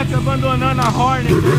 Ducati abandonando a Hornet. Né?